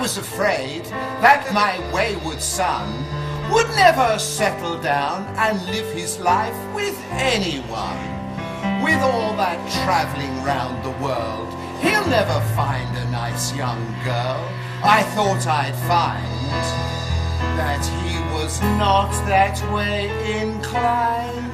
was afraid that my wayward son would never settle down and live his life with anyone. With all that traveling round the world, he'll never find a nice young girl. I thought I'd find that he was not that way inclined.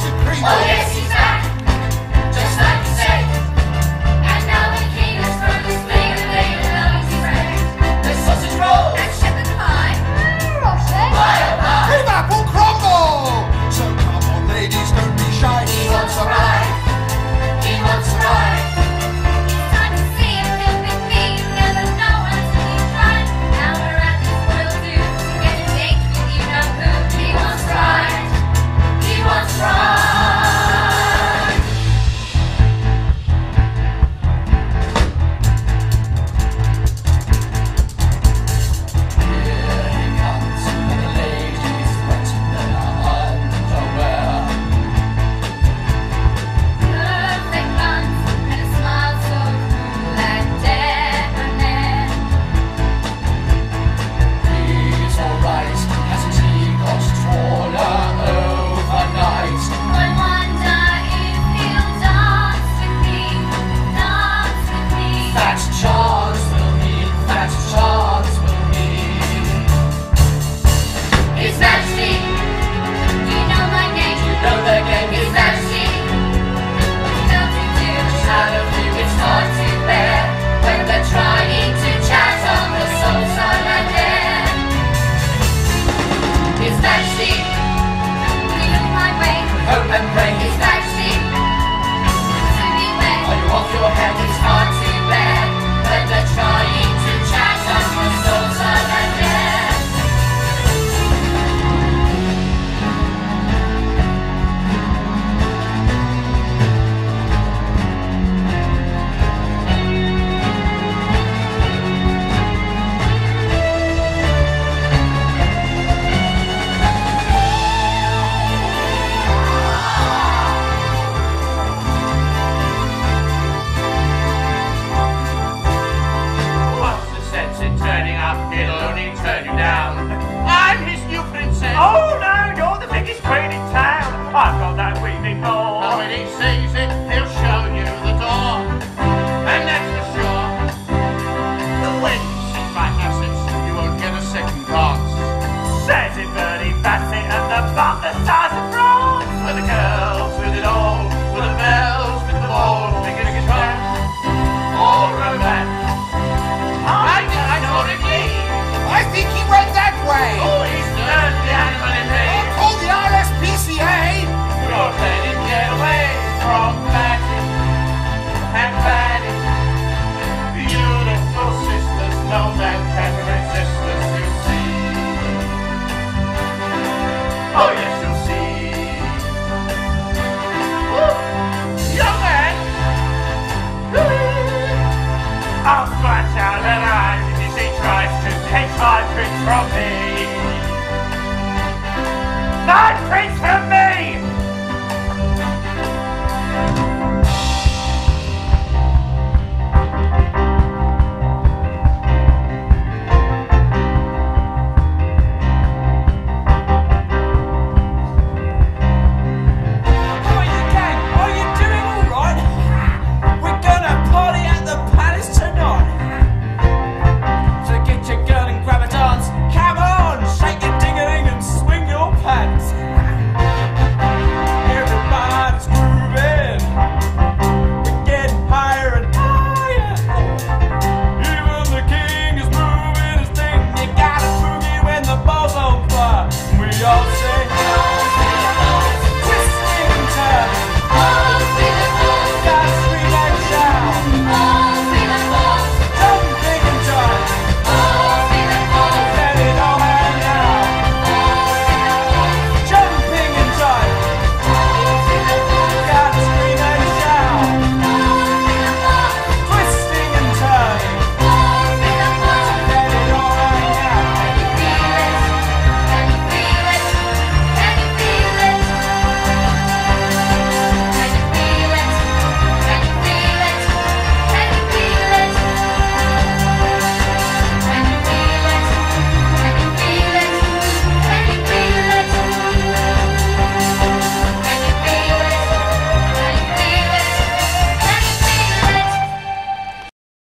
to. Oh, yes, he's back. not drink from me. Not drink from me.